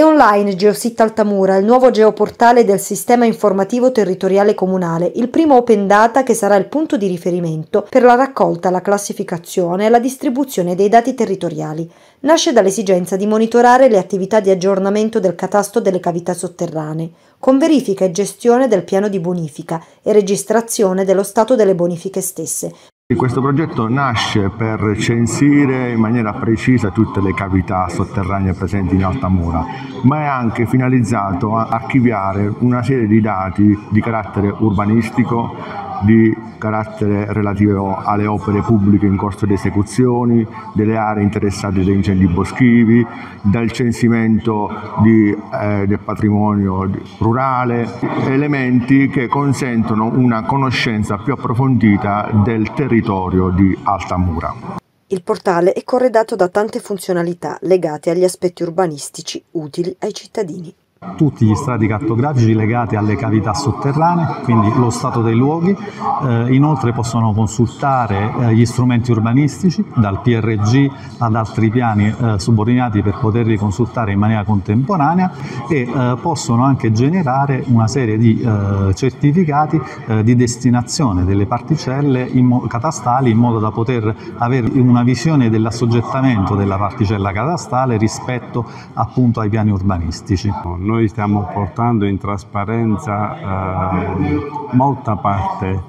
È online Geosit Altamura, il nuovo geoportale del sistema informativo territoriale comunale, il primo open data che sarà il punto di riferimento per la raccolta, la classificazione e la distribuzione dei dati territoriali. Nasce dall'esigenza di monitorare le attività di aggiornamento del catasto delle cavità sotterranee, con verifica e gestione del piano di bonifica e registrazione dello stato delle bonifiche stesse, questo progetto nasce per censire in maniera precisa tutte le cavità sotterranee presenti in Altamura, ma è anche finalizzato a archiviare una serie di dati di carattere urbanistico, di carattere relativo alle opere pubbliche in corso di esecuzioni, delle aree interessate da incendi boschivi, dal censimento di, eh, del patrimonio rurale, elementi che consentono una conoscenza più approfondita del territorio di Altamura. Il portale è corredato da tante funzionalità legate agli aspetti urbanistici utili ai cittadini tutti gli strati cartografici legati alle cavità sotterranee, quindi lo stato dei luoghi. Eh, inoltre possono consultare eh, gli strumenti urbanistici dal PRG ad altri piani eh, subordinati per poterli consultare in maniera contemporanea e eh, possono anche generare una serie di eh, certificati eh, di destinazione delle particelle in catastali in modo da poter avere una visione dell'assoggettamento della particella catastale rispetto appunto ai piani urbanistici noi stiamo portando in trasparenza eh, molta parte eh,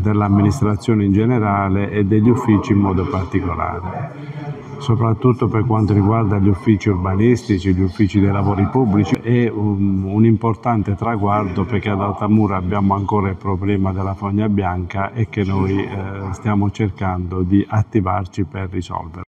dell'amministrazione in generale e degli uffici in modo particolare soprattutto per quanto riguarda gli uffici urbanistici, gli uffici dei lavori pubblici, è un, un importante traguardo perché ad Altamura abbiamo ancora il problema della fogna bianca e che noi eh, stiamo cercando di attivarci per risolvere.